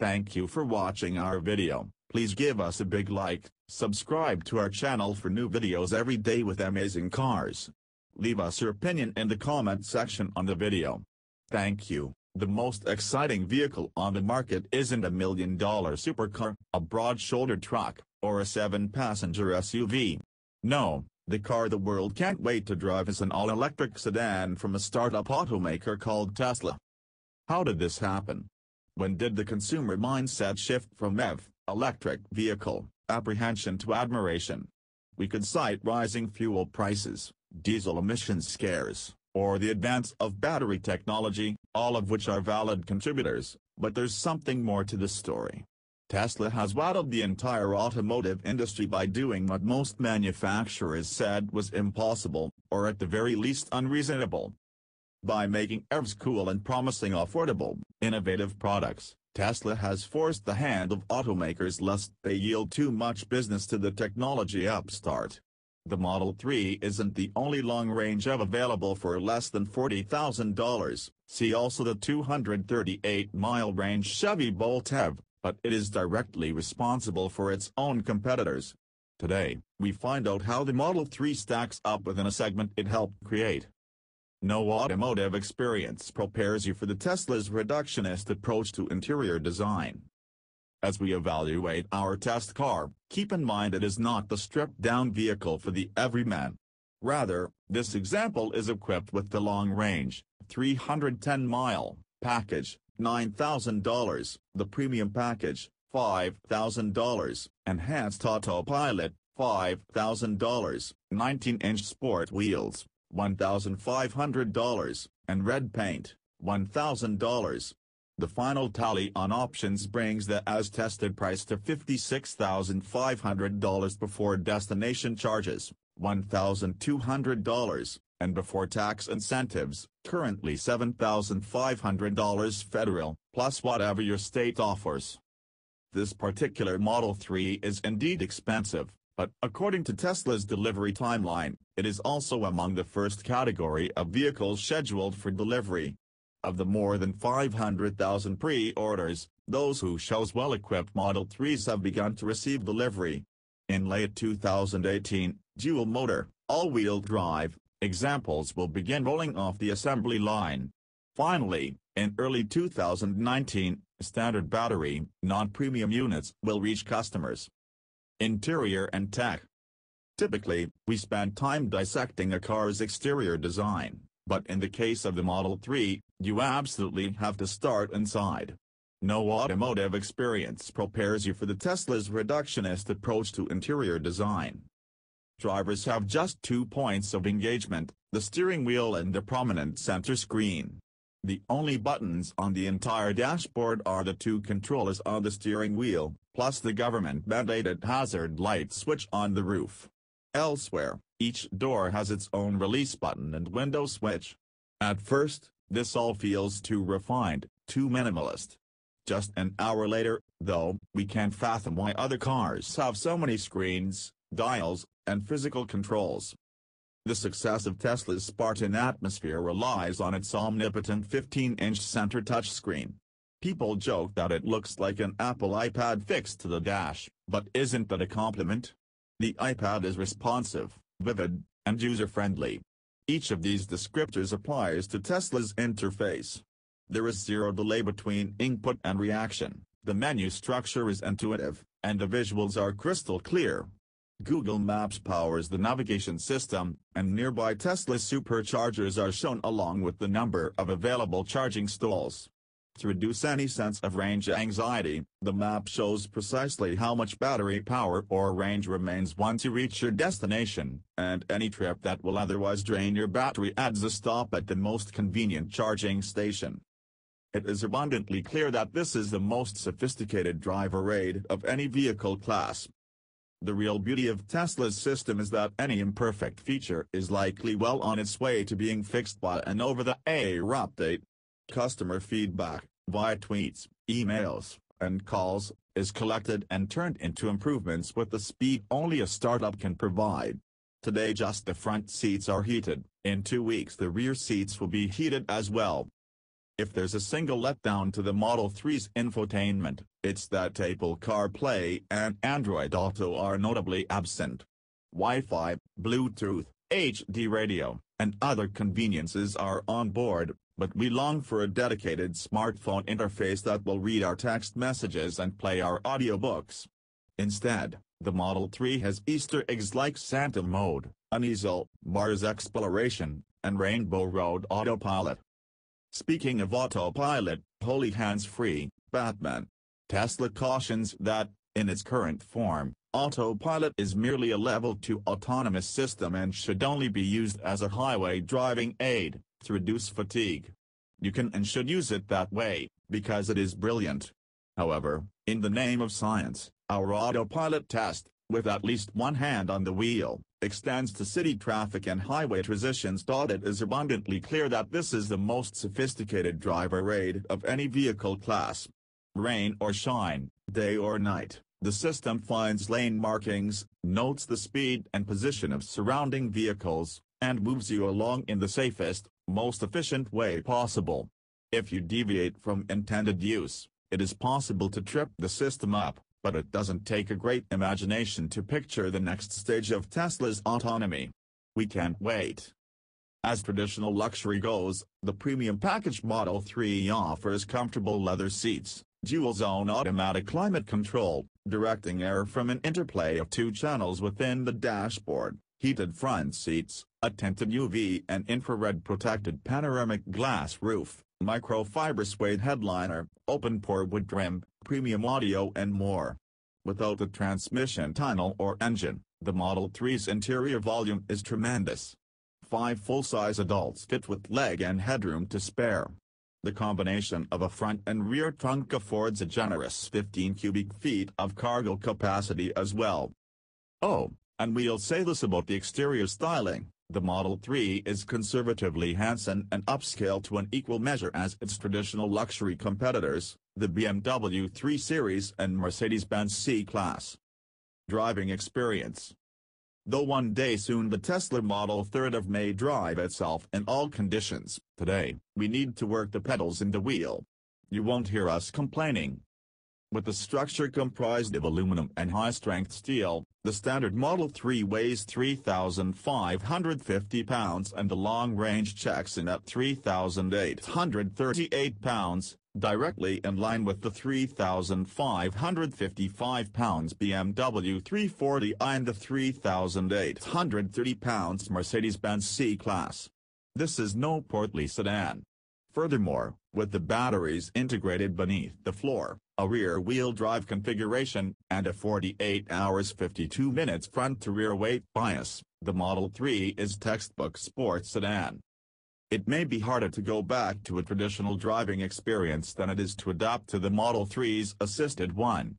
Thank you for watching our video, please give us a big like, subscribe to our channel for new videos every day with amazing cars. Leave us your opinion in the comment section on the video. Thank you. The most exciting vehicle on the market isn't a million dollar supercar, a broad-shouldered truck, or a seven-passenger SUV. No, the car the world can't wait to drive is an all-electric sedan from a startup automaker called Tesla. How did this happen? When did the consumer mindset shift from EV, electric vehicle, apprehension to admiration? We could cite rising fuel prices, diesel emissions scares, or the advance of battery technology, all of which are valid contributors, but there's something more to the story. Tesla has wowed the entire automotive industry by doing what most manufacturers said was impossible, or at the very least unreasonable. By making EVs cool and promising affordable, innovative products, Tesla has forced the hand of automakers lest they yield too much business to the technology upstart. The Model 3 isn't the only long-range EV available for less than $40,000, see also the 238-mile range Chevy Bolt EV, but it is directly responsible for its own competitors. Today, we find out how the Model 3 stacks up within a segment it helped create. No automotive experience prepares you for the Tesla's reductionist approach to interior design. As we evaluate our test car, keep in mind it is not the stripped-down vehicle for the everyman. Rather, this example is equipped with the long-range, 310-mile, package, $9,000, the premium package, $5,000, enhanced autopilot, $5,000, 19-inch sport wheels, $1,500, and red paint, $1,000. The final tally on options brings the as-tested price to $56,500 before destination charges, $1,200, and before tax incentives, currently $7,500 federal, plus whatever your state offers. This particular Model 3 is indeed expensive, but according to Tesla's delivery timeline, it is also among the first category of vehicles scheduled for delivery. Of the more than 500,000 pre-orders, those who chose well-equipped Model 3s have begun to receive delivery. In late 2018, dual-motor, all-wheel drive, examples will begin rolling off the assembly line. Finally, in early 2019, standard battery, non-premium units will reach customers. Interior and Tech Typically, we spend time dissecting a car's exterior design. But in the case of the Model 3, you absolutely have to start inside. No automotive experience prepares you for the Tesla's reductionist approach to interior design. Drivers have just two points of engagement, the steering wheel and the prominent center screen. The only buttons on the entire dashboard are the two controllers on the steering wheel, plus the government-mandated hazard light switch on the roof. Elsewhere, each door has its own release button and window switch. At first, this all feels too refined, too minimalist. Just an hour later, though, we can't fathom why other cars have so many screens, dials, and physical controls. The success of Tesla's Spartan Atmosphere relies on its omnipotent 15-inch center touchscreen. People joke that it looks like an Apple iPad fixed to the dash, but isn't that a compliment? The iPad is responsive, vivid, and user-friendly. Each of these descriptors applies to Tesla's interface. There is zero delay between input and reaction, the menu structure is intuitive, and the visuals are crystal clear. Google Maps powers the navigation system, and nearby Tesla superchargers are shown along with the number of available charging stalls. To reduce any sense of range anxiety, the map shows precisely how much battery power or range remains once you reach your destination, and any trip that will otherwise drain your battery adds a stop at the most convenient charging station. It is abundantly clear that this is the most sophisticated driver aid of any vehicle class. The real beauty of Tesla's system is that any imperfect feature is likely well on its way to being fixed by an over-the-air update. Customer feedback, via tweets, emails, and calls, is collected and turned into improvements with the speed only a startup can provide. Today just the front seats are heated, in two weeks the rear seats will be heated as well. If there's a single letdown to the Model 3's infotainment, it's that Apple CarPlay and Android Auto are notably absent. Wi-Fi, Bluetooth, HD radio, and other conveniences are on board, but we long for a dedicated smartphone interface that will read our text messages and play our audiobooks. Instead, the Model 3 has Easter eggs like Santa Mode, Uneasel, Mars Exploration, and Rainbow Road Autopilot. Speaking of autopilot, holy hands-free, Batman. Tesla cautions that, in its current form, autopilot is merely a level 2 autonomous system and should only be used as a highway driving aid, to reduce fatigue. You can and should use it that way, because it is brilliant. However, in the name of science, our autopilot test, with at least one hand on the wheel, extends to city traffic and highway transitions. It is abundantly clear that this is the most sophisticated driver aid of any vehicle class. Rain or shine, day or night, the system finds lane markings, notes the speed and position of surrounding vehicles, and moves you along in the safest, most efficient way possible. If you deviate from intended use, it is possible to trip the system up but it doesn't take a great imagination to picture the next stage of Tesla's autonomy. We can't wait. As traditional luxury goes, the premium package Model 3 offers comfortable leather seats, dual-zone automatic climate control, directing air from an interplay of two channels within the dashboard, heated front seats, a tinted UV and infrared protected panoramic glass roof, microfiber suede headliner, open-pore wood trim, premium audio and more. Without the transmission tunnel or engine, the Model 3's interior volume is tremendous. Five full-size adults fit with leg and headroom to spare. The combination of a front and rear trunk affords a generous 15 cubic feet of cargo capacity as well. Oh, and we'll say this about the exterior styling. The Model 3 is conservatively handsome and upscale to an equal measure as its traditional luxury competitors, the BMW 3 Series and Mercedes-Benz C-Class. Driving Experience Though one day soon the Tesla Model 3 may drive itself in all conditions, today, we need to work the pedals in the wheel. You won't hear us complaining. With the structure comprised of aluminum and high-strength steel, the standard Model 3 weighs 3,550 pounds and the long-range checks in at 3,838 pounds, directly in line with the 3,555 pounds BMW 340i and the 3,830 pounds Mercedes-Benz C-Class. This is no portly sedan. Furthermore, with the batteries integrated beneath the floor, a rear-wheel drive configuration, and a 48 hours 52 minutes front-to-rear weight bias, the Model 3 is textbook sports sedan. It may be harder to go back to a traditional driving experience than it is to adapt to the Model 3's assisted one.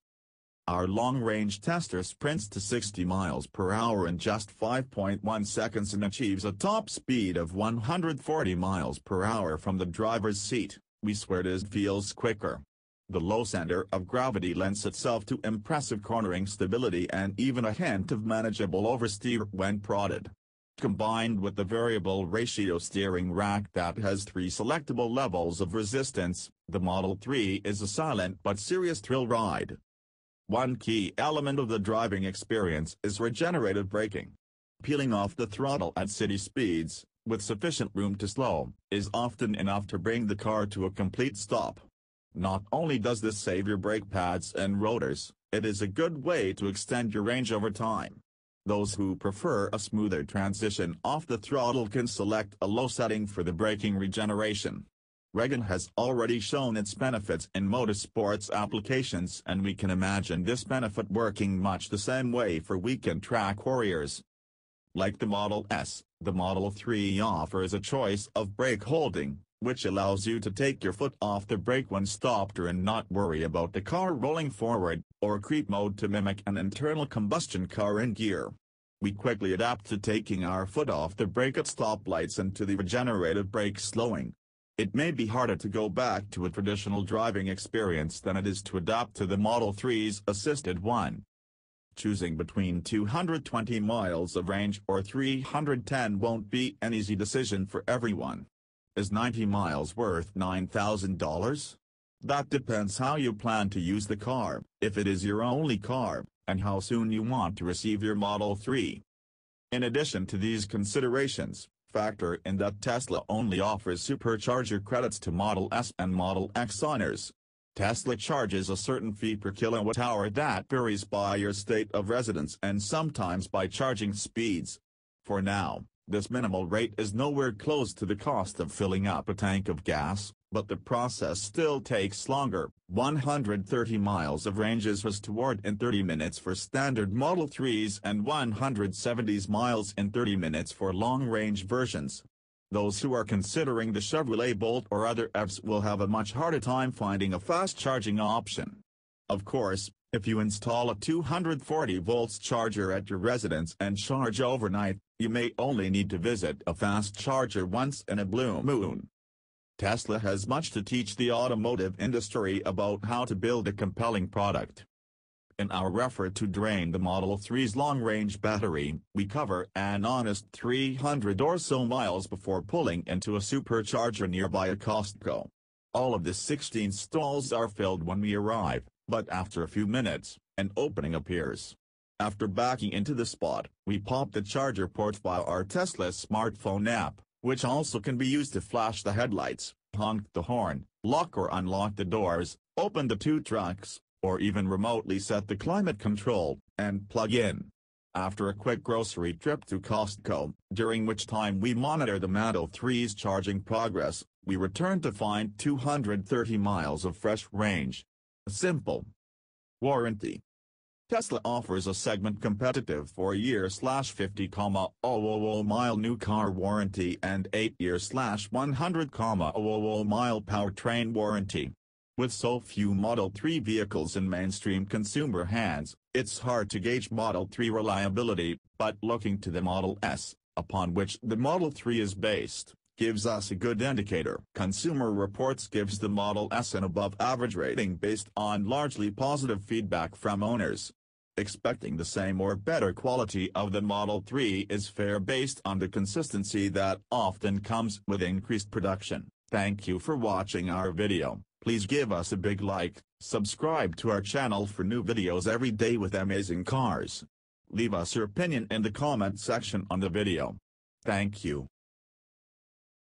Our long-range tester sprints to 60 miles per hour in just 5.1 seconds and achieves a top speed of 140 miles per hour from the driver's seat, we swear it feels quicker. The low center of gravity lends itself to impressive cornering stability and even a hint of manageable oversteer when prodded. Combined with the variable ratio steering rack that has three selectable levels of resistance, the Model 3 is a silent but serious thrill ride. One key element of the driving experience is regenerative braking. Peeling off the throttle at city speeds, with sufficient room to slow, is often enough to bring the car to a complete stop. Not only does this save your brake pads and rotors, it is a good way to extend your range over time. Those who prefer a smoother transition off the throttle can select a low setting for the braking regeneration. Regen has already shown its benefits in motorsports applications and we can imagine this benefit working much the same way for weekend track warriors. Like the Model S, the Model 3 offers a choice of brake holding, which allows you to take your foot off the brake when stopped or and not worry about the car rolling forward, or creep mode to mimic an internal combustion car in gear. We quickly adapt to taking our foot off the brake at stoplights and to the regenerative brake slowing. It may be harder to go back to a traditional driving experience than it is to adapt to the Model 3's assisted one. Choosing between 220 miles of range or 310 won't be an easy decision for everyone. Is 90 miles worth $9,000? That depends how you plan to use the car, if it is your only car, and how soon you want to receive your Model 3. In addition to these considerations, factor in that Tesla only offers supercharger credits to Model S and Model X owners. Tesla charges a certain fee per kilowatt hour that varies by your state of residence and sometimes by charging speeds. For now, this minimal rate is nowhere close to the cost of filling up a tank of gas, but the process still takes longer. 130 miles of range is toward in 30 minutes for standard Model 3s and 170 miles in 30 minutes for long-range versions. Those who are considering the Chevrolet Bolt or other EVs will have a much harder time finding a fast charging option. Of course, if you install a 240 volts charger at your residence and charge overnight, you may only need to visit a fast charger once in a blue moon. Tesla has much to teach the automotive industry about how to build a compelling product. In our effort to drain the Model 3's long-range battery, we cover an honest 300 or so miles before pulling into a supercharger nearby a Costco. All of the 16 stalls are filled when we arrive, but after a few minutes, an opening appears. After backing into the spot, we pop the charger port via our Tesla smartphone app which also can be used to flash the headlights, honk the horn, lock or unlock the doors, open the two trucks, or even remotely set the climate control, and plug in. After a quick grocery trip to Costco, during which time we monitor the Model 3's charging progress, we return to find 230 miles of fresh range. Simple. Warranty Tesla offers a segment competitive 4-year 50, 000 mile new car warranty and 8-year 100, 000 mile powertrain warranty. With so few Model 3 vehicles in mainstream consumer hands, it's hard to gauge Model 3 reliability, but looking to the Model S, upon which the Model 3 is based, gives us a good indicator. Consumer Reports gives the Model S an above-average rating based on largely positive feedback from owners. Expecting the same or better quality of the Model 3 is fair based on the consistency that often comes with increased production. Thank you for watching our video. Please give us a big like, subscribe to our channel for new videos every day with amazing cars. Leave us your opinion in the comment section on the video. Thank you.